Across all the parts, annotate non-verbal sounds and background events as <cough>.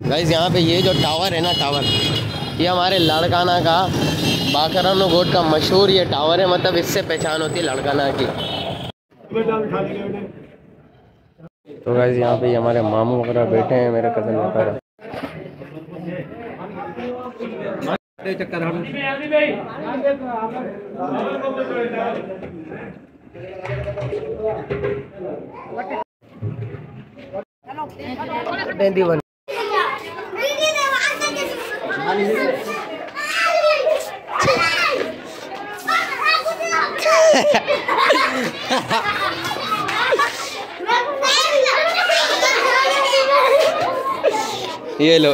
Guys यहाँ पे ये जो टावर है ना टावर ये हमारे लड़काना का बाकरानो गोट का मशहूर ये टावर है मतलब इससे पहचान होती है लड़काना की। तो गाइज़ यहाँ पे ये हमारे मामू वगैरह बैठे हैं मेरे कज़न वगैरह। दीवन ये लो।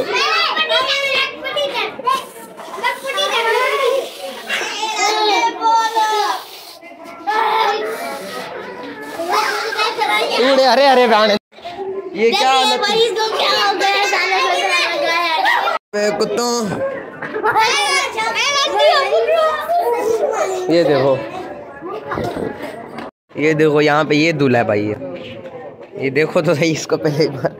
अरे अरे ये क्या बे कुत्तों। ये देखो। ये देखो यहाँ पे ये दूल्हा है भाई ये। ये देखो तो सही इसको पहले एक बार।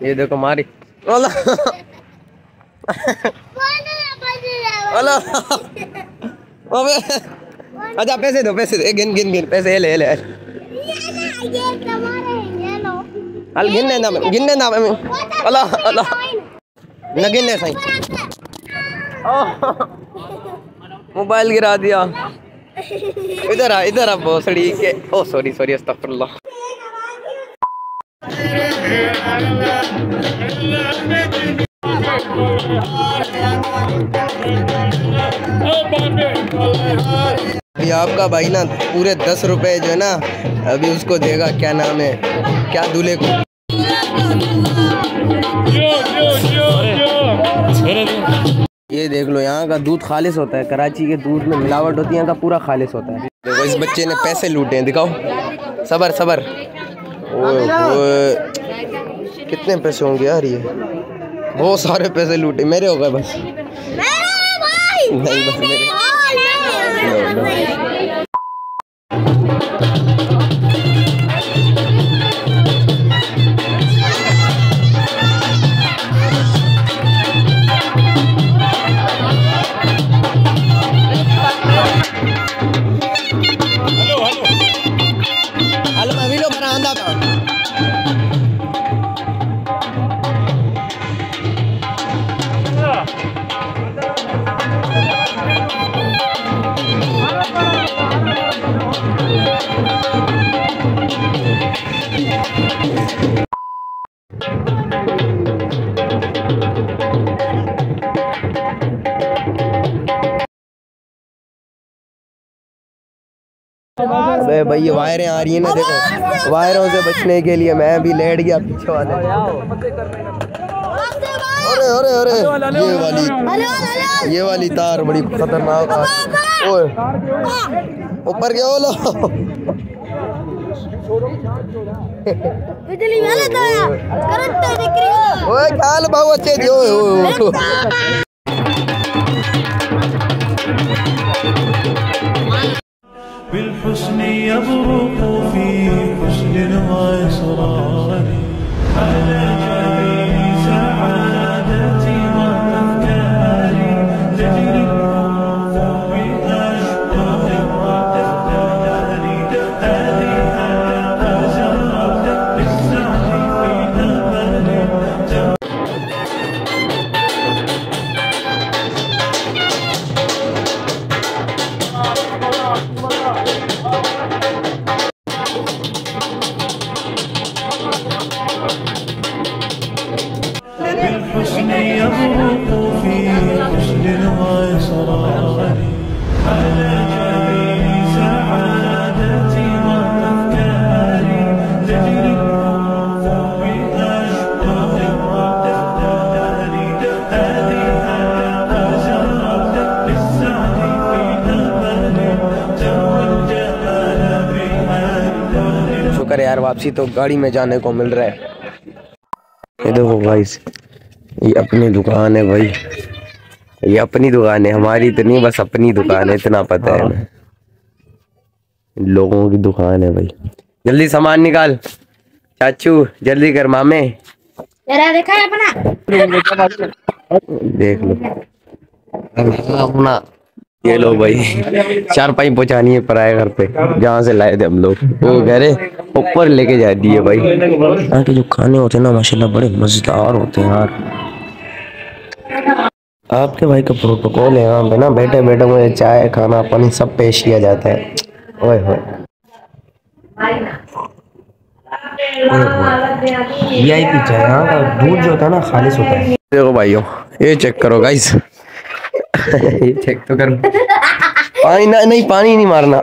ये देखो मारी। ओला। ओला। अबे अच्छा पैसे दो पैसे दो। गिन गिन गिन। पैसे ले ले ले अल गिनने ना गिनने ना ओला ओला न गिनने सही। <laughs> मोबाइल गिरा दिया। इधर आ इधर आ भोसड़ी के। ओ सॉरी सॉरी अस्तगफुरुल्लाह। अभी आपका भाई ना पूरे दस रुपए जो है ना अभी उसको देगा क्या नाम है? क्या दूल्हे को? ये देख लो यहाँ का दूध खालिश होता है कराची के दूध में मिलावट होती है यहाँ का पूरा खालिश होता है। देखो इस बच्चे ने पैसे लूटे हैं दिखाओ। सबर सबर। ओए ओए कितने पैसे होंगे यार ये? बहुत सारे पैसे लूटे मेरे हो गए बस। नहीं बस मेरे। लो, लो। अबे भाई ये वायरें आ रही है ना देखो। वायरों से बचने के लिए मैं भी लेट गया पीछे वाले। अरे अरे अरे। ये वाली ये वाली तार बड़ी खतरनाक ओए। ऊपर क्या बोलो बिजली वाला तो करंट दिख रही है। ओए ख्याल भाव अच्छे दियो Mutlaka. कर यार वापसी तो गाड़ी में जाने को मिल रहा है। ये देखो भाई ये अपनी दुकान है भाई। ये अपनी दुकान है हमारी तो नहीं बस अपनी दुकान है इतना पता है हाँ। लोगों की दुकान है भाई। जल्दी सामान निकाल। चाचू जल्दी कर मामे। देखा है अपना? देख लो। अपना। ये लो भाई। चार पाई पहुंचानी है पराए घर पे जहाँ से लाए थे हम लोग। वो कह रहे ऊपर लेके जा दिए भाई। यहाँ के जो खाने होते हैं ना माशाल्लाह बड़े मज़ेदार होते हैं यार। आपके भाई का प्रोटोकॉल है यहाँ पे ना बैठे बैठे मुझे चाय खाना पानी सब पेश किया जाता है। ओए होए। वीआईपी चाय यहाँ का दूध जो होता है ना खालिश होता है। देखो भाइयों ये चेक करो गाइस चेक तो करो। पानी ना नहीं पानी नहीं मारना।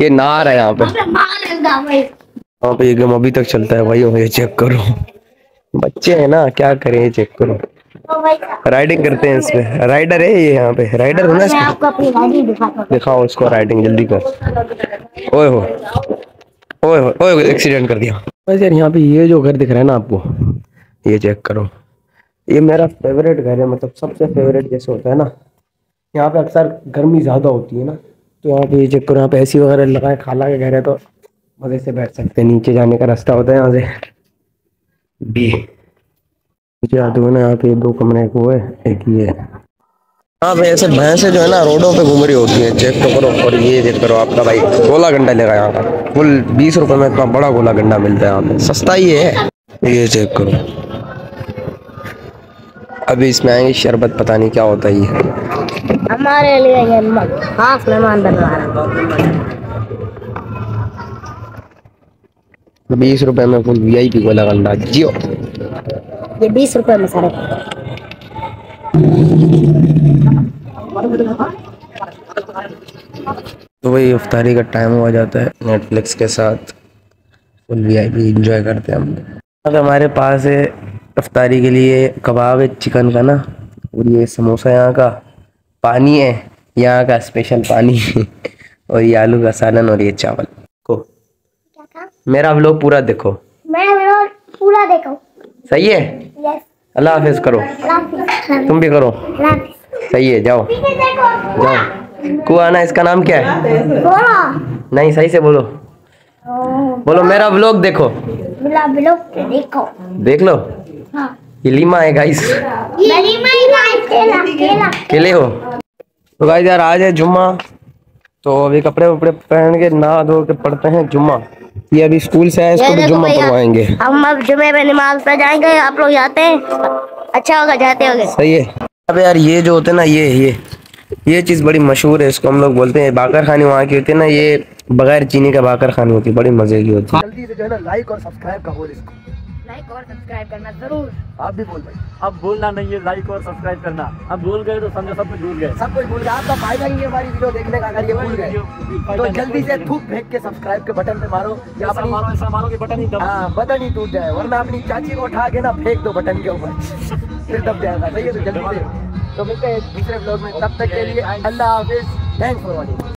ये नार है यहाँ पे। यहाँ पे ये गेम अभी तक चलता है भाइयों ये चेक करो। बच्चे हैं ना क्या करें ये चेक करो। राइडिंग करते हैं इसमें राइडर है ये यहाँ पे। राइडर होना हूँ। दिखाओ इसको राइडिंग जल्दी कर। ओए हो। ओए हो ओए एक्सीडेंट कर दिया। बस यार यहाँ पे ये जो घर दिख रहा है ना आपको ये चेक करो। ये मेरा फेवरेट घर है मतलब सबसे फेवरेट जैसे होता है ना। यहाँ पे अक्सर गर्मी ज़्यादा होती है ना तो यहाँ पे करो यहाँ पे एसी वगैरह लगाए, खाला के घर है तो मज़े से बैठ सकते हैं। नीचे जाने का रास्ता होता है यहाँ से। बी। नीचे आते हुए ना, यहाँ पे दो कमरे वो है, एक ये है। हाँ भाई ऐसे भैंसे जो है ना, रोडों पे घूम रही होती है। चेक तो करो और ये चेक करो आपका भाई, गोला गंडा लेगा यहाँ का। फुल बीस रुपए में इतना बड़ा गोला गंडा मिलता है यहाँ पे। सस्ता ही है। ये चेक करो। अभी इसमें आएँगे शरबत पता नहीं क्या होता ही है हमारे लिए ये खास मेहमान बनवा रहा है। बीस रुपए में फुल वीआईपी गोला गंडा जियो। ये बीस रुपए में सारे। तो वही अफ्तारी का टाइम हुआ जाता है नेटफ्लिक्स के साथ। Full V I P enjoy करते हैं हम। अब हमारे पास है अफ्तारी के लिए कबाब है चिकन का ना और ये समोसा यहाँ का पानी है यहाँ का स्पेशल पानी <laughs> और ये आलू का सालन और ये चावल। को। मेरा व्लॉग पूरा देखो। पूरा देखो। सही है? यस अल्लाह हाफिज करो। तुम भी करो। सही है जाओ। जाओ। कुआना इसका नाम क्या है? नहीं सही से बोलो। बोलो मेरा व्लॉग देखो। बिला बिलो देखो। देख लो। ये लीमा है गाइस केला हो। तो गाइस यार आज है जुम्मा। तो अभी कपड़े वपड़े पहन के नहा धो के पढ़ते हैं जुम्मा। ये अभी स्कूल से इसको भी जुम्मा पढ़वाएँगे। हम अब जुमे में नमाज़ पढ़ जाएँगे आप लोग जाते हैं। अच्छा होगा जाते होगे। सही है। अब यार ये जो होते हैं ना ये ये ये चीज़ बड़ी मशहूर है इसको हम लोग बोलते हैं बाकर खानी। वहाँ की होती है ना ये बगैर चीनी का बाकर खानी होती है बड़ी मज़े की होती है। जल्दी से जो है ना लाइक और सब्सक्राइब का बोल इसको। लाइक और सब्सक्राइब करना ज़रूर। आप भी बोल भाई अब बोलना नहीं है लाइक और सब्सक्राइब करना। अब भूल गए तो समझो सब कुछ भूल गए। सब कुछ भूल गए। आपका फ़ायदा ही है हमारी वीडियो देखने का अगर ये भूल गए। तो जल्दी से थूक फेंक के सब्सक्राइब के बटन पे मारो। या अपनी मारो ऐसा मारो कि बटन ही दबा हाँ बटन ही टूट जाए वरना अपनी चाची को उठा के ना फेंक दो बटन के ऊपर। फिर दब जाएगा। सही है तो जल्दी से। तो मिलते हैं दूसरे ब्लॉग में। तब तक के लिए अल्लाह हाफिज। Thanks for watching